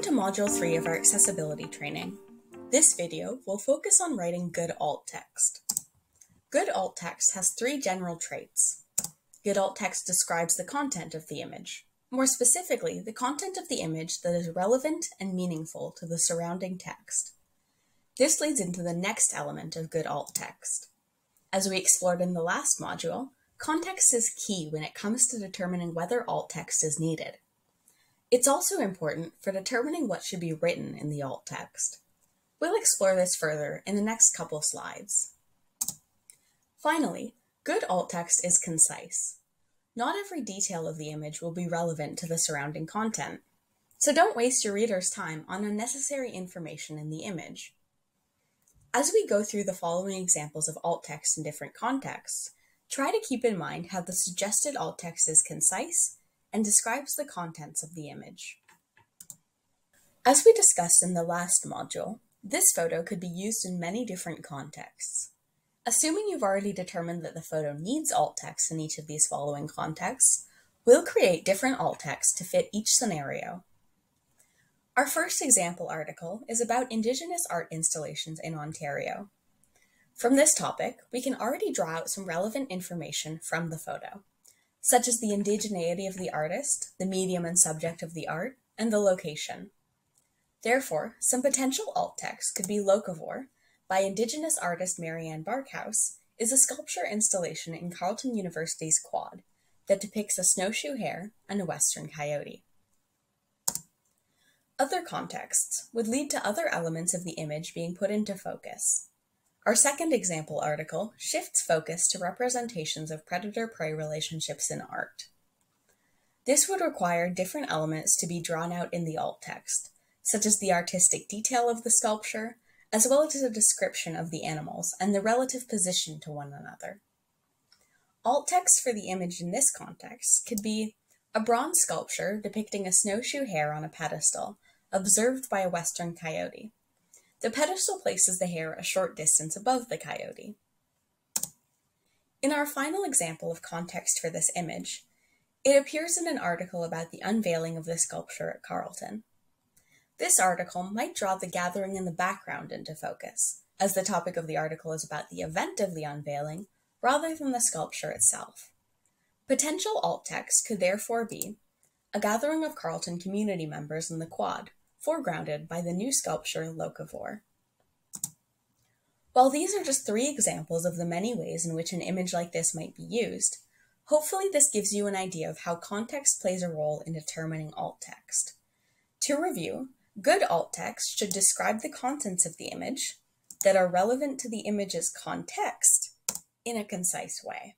Welcome to Module 3 of our accessibility training. This video will focus on writing good alt text. Good alt text has three general traits. Good alt text describes the content of the image. More specifically, the content of the image that is relevant and meaningful to the surrounding text. This leads into the next element of good alt text. As we explored in the last module, context is key when it comes to determining whether alt text is needed. It's also important for determining what should be written in the alt text. We'll explore this further in the next couple slides. Finally, good alt text is concise. Not every detail of the image will be relevant to the surrounding content, so don't waste your reader's time on unnecessary information in the image. As we go through the following examples of alt text in different contexts, try to keep in mind how the suggested alt text is concise and describes the contents of the image. As we discussed in the last module, this photo could be used in many different contexts. Assuming you've already determined that the photo needs alt text in each of these following contexts, we'll create different alt text to fit each scenario. Our first example article is about Indigenous art installations in Ontario. From this topic, we can already draw out some relevant information from the photo such as the indigeneity of the artist, the medium and subject of the art, and the location. Therefore, some potential alt text could be Locavore by Indigenous artist Marie-Anne Barkhouse is a sculpture installation in Carleton University's quad that depicts a snowshoe hare and a western coyote. Other contexts would lead to other elements of the image being put into focus, our second example article shifts focus to representations of predator-prey relationships in art. This would require different elements to be drawn out in the alt text, such as the artistic detail of the sculpture, as well as a description of the animals and the relative position to one another. Alt text for the image in this context could be a bronze sculpture depicting a snowshoe hare on a pedestal, observed by a western coyote. The pedestal places the hare a short distance above the coyote. In our final example of context for this image, it appears in an article about the unveiling of the sculpture at Carleton. This article might draw the gathering in the background into focus, as the topic of the article is about the event of the unveiling rather than the sculpture itself. Potential alt text could therefore be a gathering of Carleton community members in the quad, foregrounded by the new sculpture Locavore. While these are just three examples of the many ways in which an image like this might be used, hopefully this gives you an idea of how context plays a role in determining alt text. To review, good alt text should describe the contents of the image that are relevant to the image's context in a concise way.